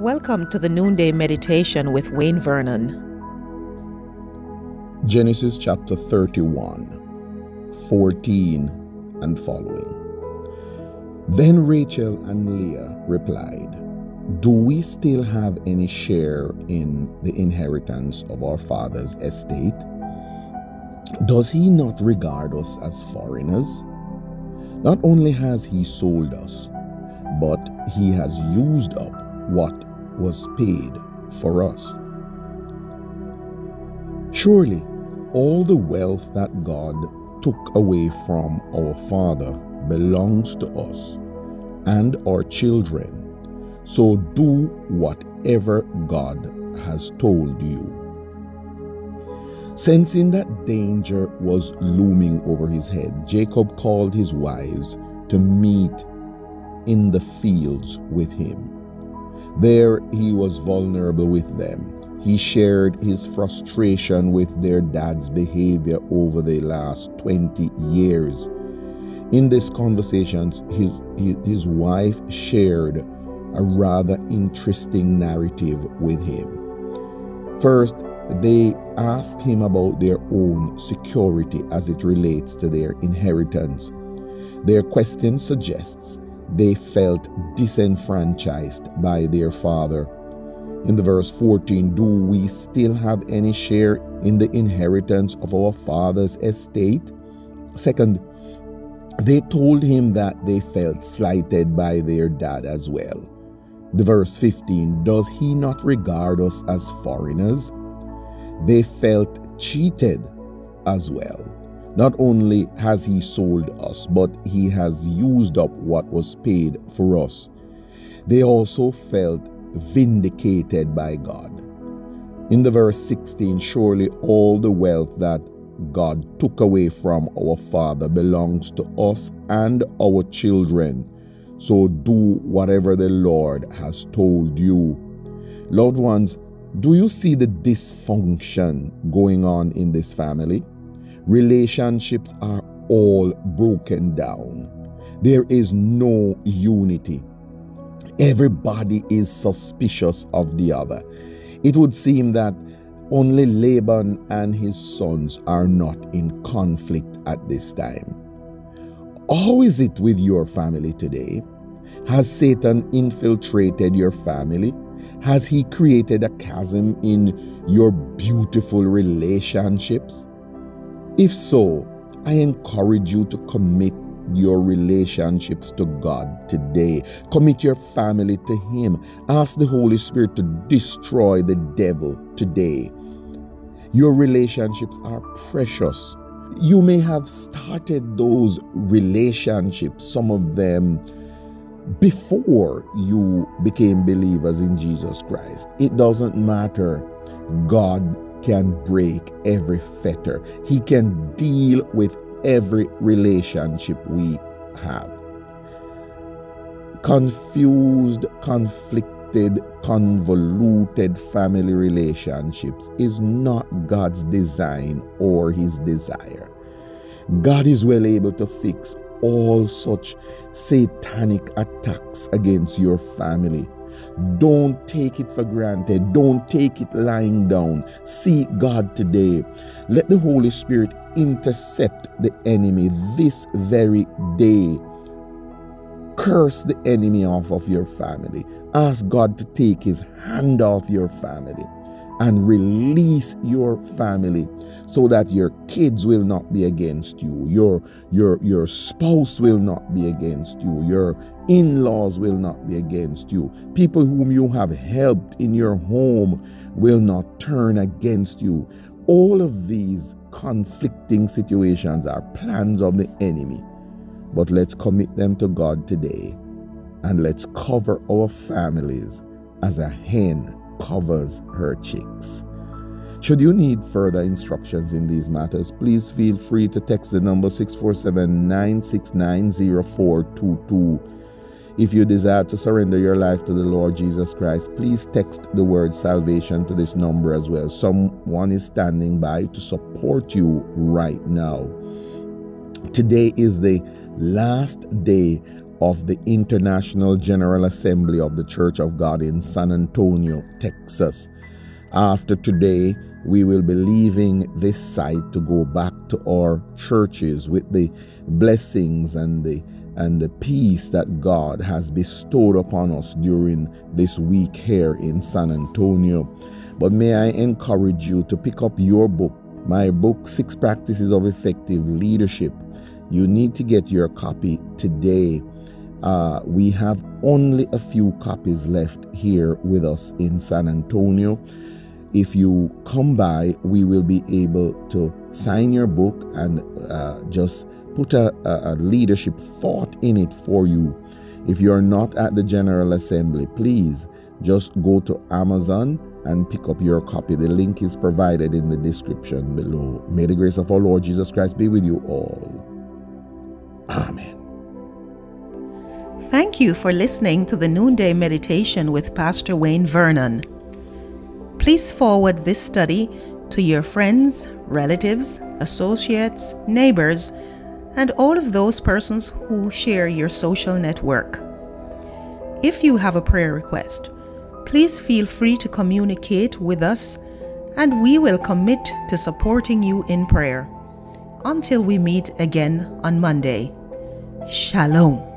Welcome to the Noonday Meditation with Wayne Vernon. Genesis chapter 31, 14 and following. Then Rachel and Leah replied, Do we still have any share in the inheritance of our father's estate? Does he not regard us as foreigners? Not only has he sold us, but he has used up what was paid for us. Surely, all the wealth that God took away from our Father belongs to us and our children. So do whatever God has told you. Sensing that danger was looming over his head, Jacob called his wives to meet in the fields with him. There he was vulnerable with them. He shared his frustration with their dad's behavior over the last 20 years. In this conversation, his, his, his wife shared a rather interesting narrative with him. First, they asked him about their own security as it relates to their inheritance. Their question suggests they felt disenfranchised by their father. In the verse 14, do we still have any share in the inheritance of our father's estate? Second, they told him that they felt slighted by their dad as well. The verse 15, does he not regard us as foreigners? They felt cheated as well. Not only has he sold us, but he has used up what was paid for us. They also felt vindicated by God. In the verse 16, surely all the wealth that God took away from our Father belongs to us and our children. So do whatever the Lord has told you. Loved ones, do you see the dysfunction going on in this family? Relationships are all broken down. There is no unity. Everybody is suspicious of the other. It would seem that only Laban and his sons are not in conflict at this time. How is it with your family today? Has Satan infiltrated your family? Has he created a chasm in your beautiful relationships? If so, I encourage you to commit your relationships to God today. Commit your family to Him. Ask the Holy Spirit to destroy the devil today. Your relationships are precious. You may have started those relationships, some of them before you became believers in Jesus Christ. It doesn't matter. God can break every fetter. He can deal with every relationship we have. Confused, conflicted, convoluted family relationships is not God's design or His desire. God is well able to fix all such satanic attacks against your family don't take it for granted. Don't take it lying down. Seek God today. Let the Holy Spirit intercept the enemy this very day. Curse the enemy off of your family. Ask God to take his hand off your family and release your family so that your kids will not be against you your your your spouse will not be against you your in-laws will not be against you people whom you have helped in your home will not turn against you all of these conflicting situations are plans of the enemy but let's commit them to God today and let's cover our families as a hen covers her chicks. Should you need further instructions in these matters, please feel free to text the number 647 969 0422. If you desire to surrender your life to the Lord Jesus Christ, please text the word salvation to this number as well. Someone is standing by to support you right now. Today is the last day of the International General Assembly of the Church of God in San Antonio, Texas. After today, we will be leaving this site to go back to our churches with the blessings and the and the peace that God has bestowed upon us during this week here in San Antonio. But may I encourage you to pick up your book, my book, Six Practices of Effective Leadership. You need to get your copy today. Uh, we have only a few copies left here with us in San Antonio. If you come by, we will be able to sign your book and uh, just put a, a, a leadership thought in it for you. If you are not at the General Assembly, please just go to Amazon and pick up your copy. The link is provided in the description below. May the grace of our Lord Jesus Christ be with you all. Amen. Thank you for listening to the Noonday Meditation with Pastor Wayne Vernon. Please forward this study to your friends, relatives, associates, neighbors, and all of those persons who share your social network. If you have a prayer request, please feel free to communicate with us and we will commit to supporting you in prayer. Until we meet again on Monday. Shalom.